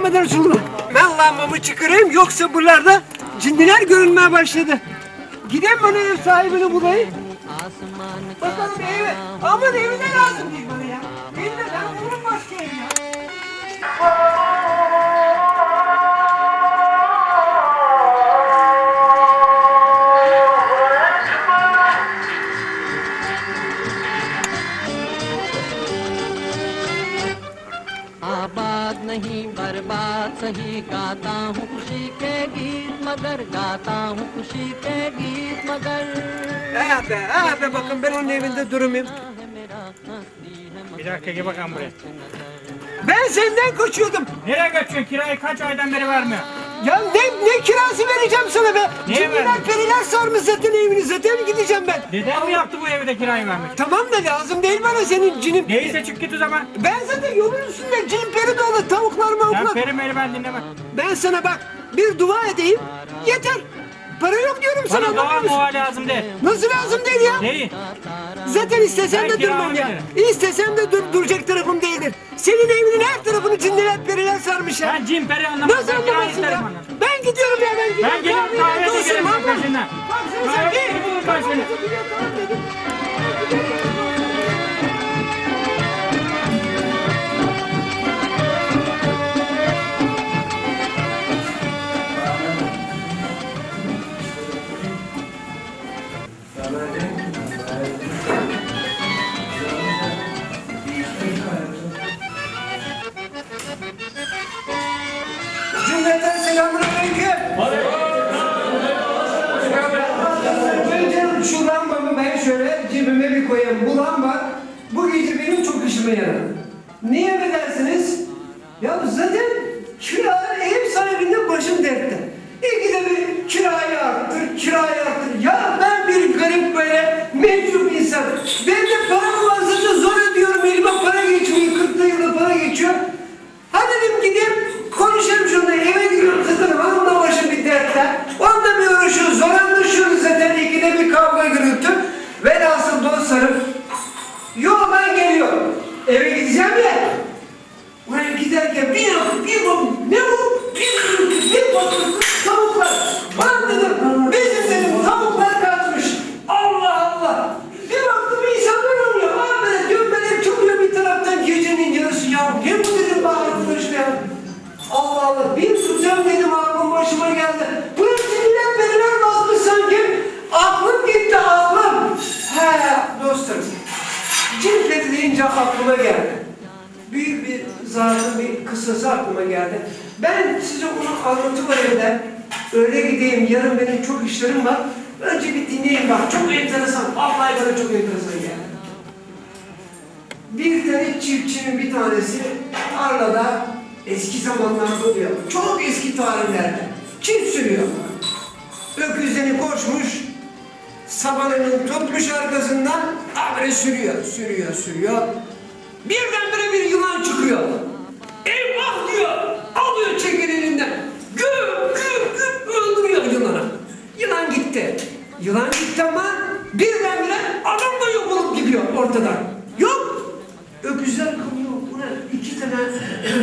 Muhammed Resulullah. Ben lambamı çıkarayım yoksa buralarda cindiler görünmeye başladı. Giden bana ev sahibini bulayım. Bakalım evi. Aman evine lazım diye. नहीं बर्बाद सही गाता हूँ खुशी के गीत मगर गाता हूँ खुशी के गीत मगर Ah be, ah be bakın ben onun evinde durmayayım. है मेरा हंसी है Bir dakika gel bakalım buraya. Ben senden kaçıyordum. Nereye kaçıyorsun? Kirayı kaç aydan beri vermiyor? Ya ne, ne kirası vereceğim sana be? Niye Cindiler vermiyorsun? periler sarmış zaten evini zaten gideceğim ben. Deden mi yaptı bu evde kirayı vermek? Tamam da lazım değil bana senin cinin. Neyse çık git o zaman. Ben zaten yolun üstünde cin peri dolu tavuklar Sen mavuklar. peri meri ben dinlemem. Ben sana bak bir dua edeyim yeter. Para yok diyorum sana. Bana anlamıyor musun? muha lazım de. Nasıl lazım değil ya? Neyi? Zaten istesem Ben de durmam kiramı ya. veririm. İstesem de dur, duracak tarafım değildir. Senin evinin her tarafını cindiler periler sarmış ya. Ben cin peri anlamam. Nasıl Ben anlamazsın ya? onu. Ben gidiyorum ya ben gidiyorum. Ben geliyorum Kahveye de gelirim peşinden. Bak sen sen Kahveye aklıma geldi. Büyük bir zatın bir kıssası aklıma geldi. Ben size onu anlatıvereyim öyle gideyim. Yarın benim çok işlerim var. Önce bir dinleyin bak. Çok enteresan. Vallahi bana çok enteresan geldi. Bir tane çiftçinin bir tanesi tarlada eski zamanlarda oluyor. Çok eski tarihlerde. Çift sürüyor. Öküzleri koşmuş. Sabanını tutmuş arkasından habire sürüyor, sürüyor, sürüyor. Birdenbire bir yılan çıkıyor. Eyvah diyor. Alıyor çeker elinden. Güm güm güm öldürüyor yılanı. Yılan gitti. Yılan gitti ama birdenbire adam da yok olup gidiyor ortadan. Yok. Öküzler kalıyor. Buna iki tane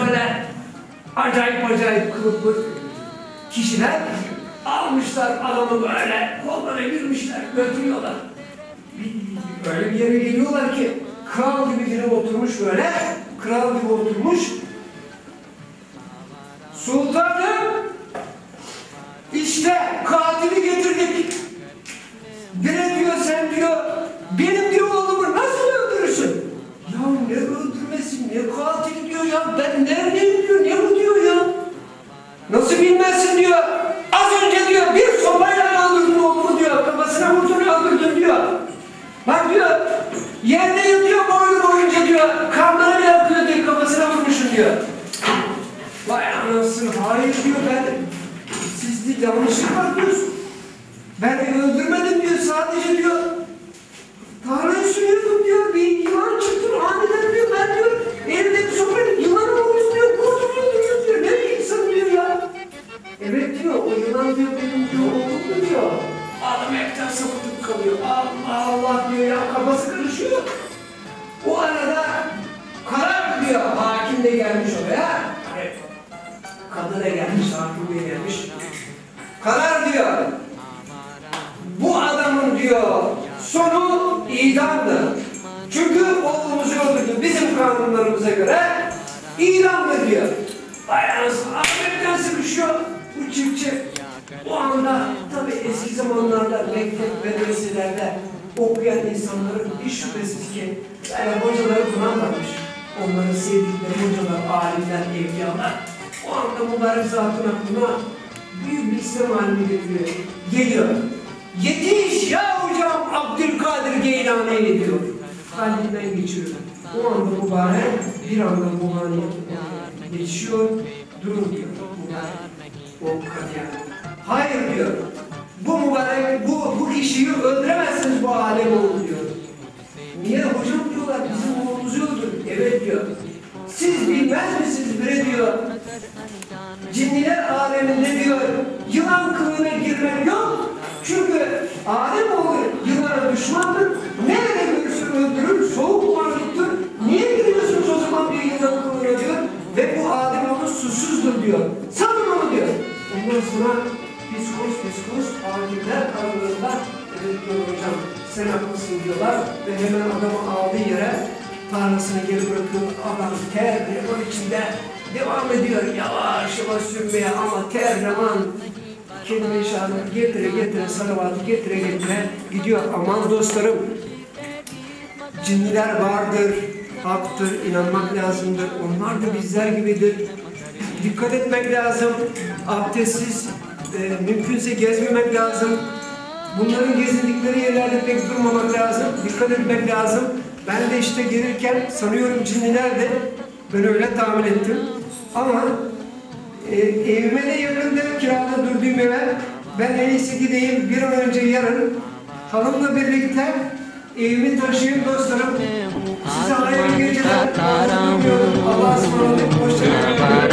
böyle acayip acayip kılıklı kişiler almışlar adamı böyle kollara girmişler götürüyorlar. Böyle bir yere geliyorlar ki kral gibi biri oturmuş böyle kral gibi oturmuş sultanım İşte katili getirdik. Bire diyor sen diyor benim diyor oğlumu nasıl öldürürsün? Ya ne öldürmesi ne katil diyor ya ben neredeyim diyor ne bu diyor ya? Nasıl bilmezsin diyor. Az önce diyor bir sopayla öldürdün oğlumu diyor. Kafasına vurdun öldürdün diyor. Bak diyor yerde yatıyor boyunca diyor. Kanları bile akıyor diyor kafasına vurmuşsun diyor. Vay anasını hayır diyor ben siz de yanlışlık var diyorsun. Ben öldürmedim diyor sadece diyor. De gelmiş oraya. Evet. Kadın da gelmiş, hakim de gelmiş. Karar diyor. Bu adamın diyor sonu idamdır. Çünkü oğlumuzu öldürdü. Bizim kanunlarımıza göre idamdır diyor. Ayağınızı Ahmet'ten sıkışıyor bu çiftçi. O anda tabi eski zamanlarda mektep medreselerde okuyan insanların hiç şüphesiz ki yani hocaları varmış. Onların sevdikleri hocalar, alimler, evliyalar. O anda mübarek zatın aklına büyük bir İslam alimi getiriyor. Geliyor. Yetiş ya hocam Abdülkadir Geylani'ye diyor. Kalbinden geçiriyor. O anda mübarek bir anda muhaniyet geçiyor. Durun diyor. O kadar. Hayır diyor. Bu mübarek, bu, bu kişiyi öldüremezsiniz bu alem oğlu diyor. Niye hocam diyorlar bizim oğlumuzu öldürdü. Evet diyor. Siz bilmez misiniz bre diyor. Cinniler aleminde diyor yılan kılığına girmek yok. Çünkü Adem oğlu yılana düşmandır. Nerede görürse öldürür, soğuk varlıktır. Niye giriyorsunuz o zaman bir yılan kılığına diyor. Ve bu Adem oğlu susuzdur diyor. Sanın onu diyor. Ondan sonra psikos psikos alimler aralarında evet diyor hocam sen haklısın diyorlar ve hemen adamı aldığı yere tarlasını geri bırakıyor. Adam ter revan içinde devam ediyor yavaş yavaş sürmeye ama ter revan kelime-i şehadet getire getire salavatı getire getire gidiyor. Aman dostlarım cinniler vardır, haktır, inanmak lazımdır. Onlar da bizler gibidir. Dikkat etmek lazım. Abdestsiz e, mümkünse gezmemek lazım. Bunların gezindikleri yerlerde pek durmamak lazım. Dikkat etmek lazım. Ben de işte gelirken sanıyorum cinliler de ben öyle tahmin ettim. Ama e, evime de yakında kirada durduğum eve ben en iyisi gideyim bir an önce yarın hanımla birlikte evimi taşıyayım dostlarım. Size hayırlı geceler. Allah'a ısmarladık. Hoşçakalın.